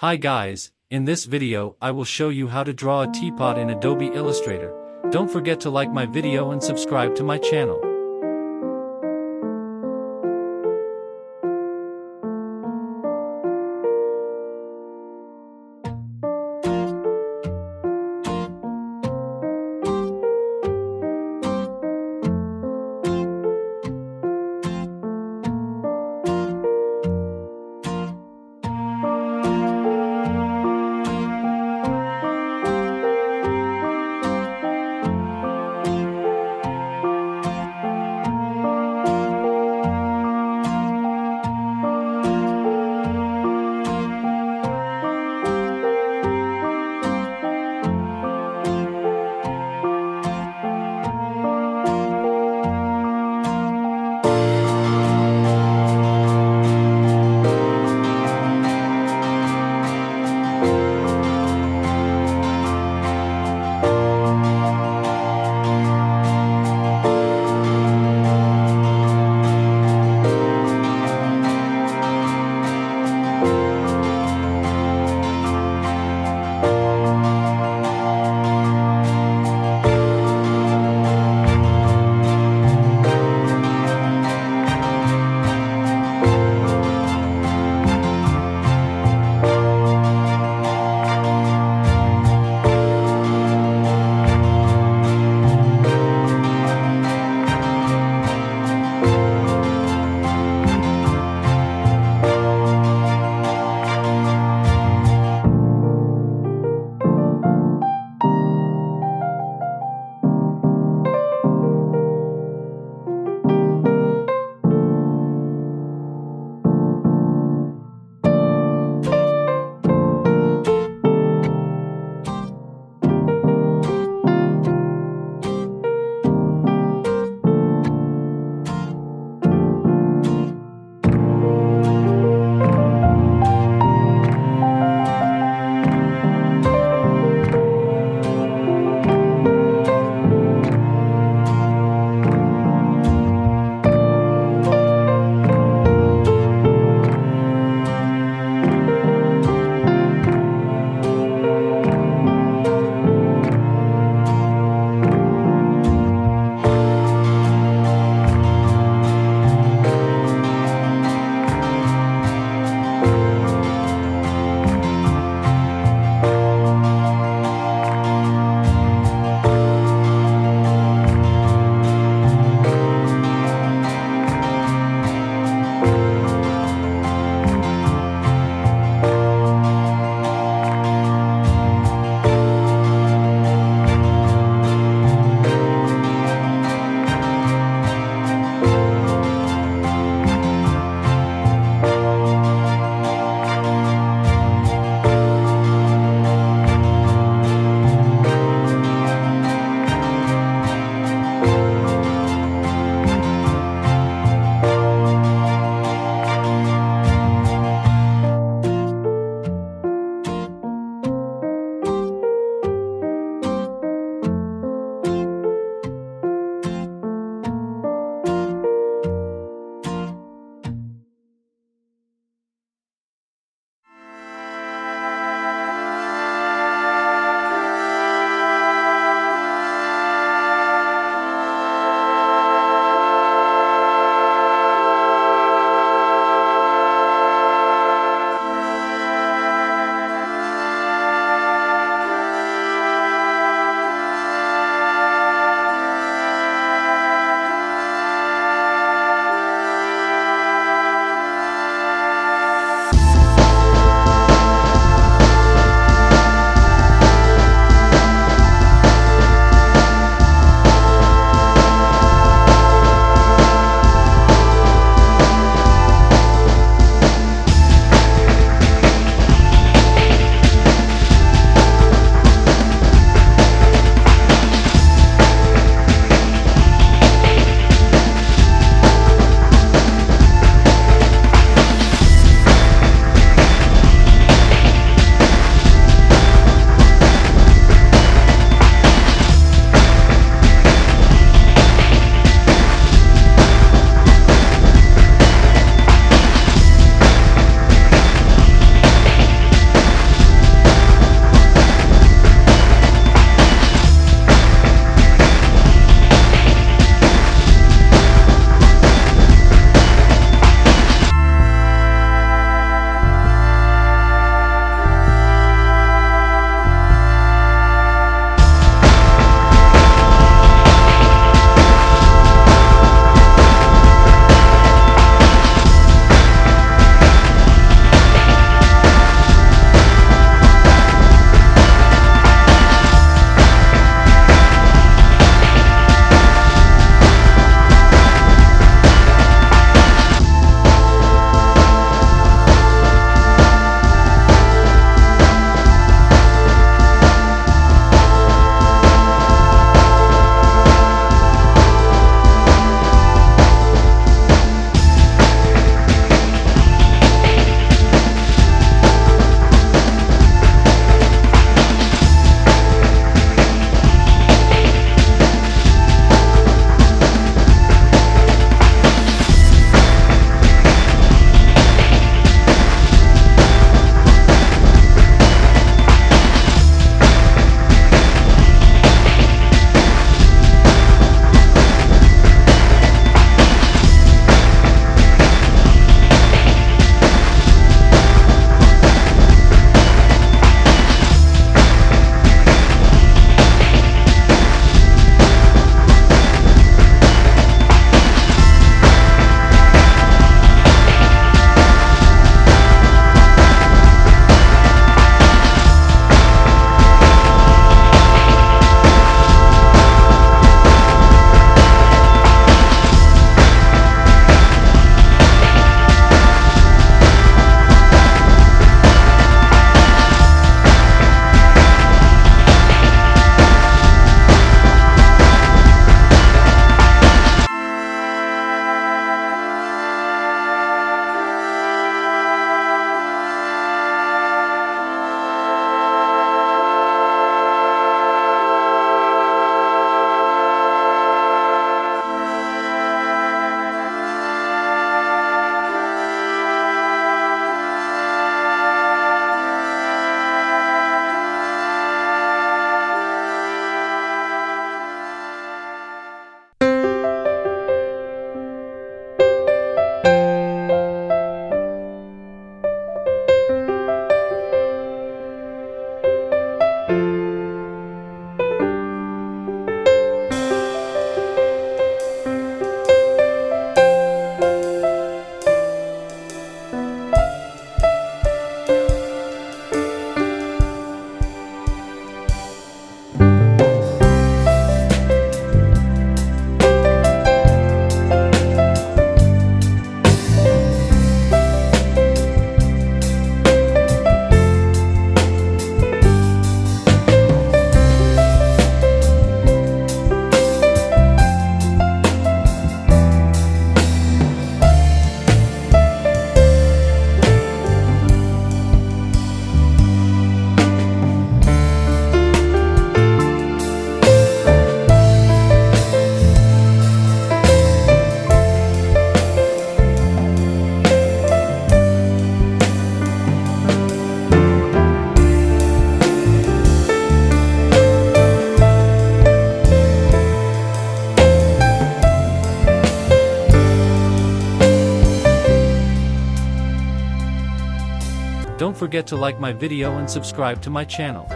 Hi guys, in this video I will show you how to draw a teapot in Adobe Illustrator. Don't forget to like my video and subscribe to my channel. Don't forget to like my video and subscribe to my channel.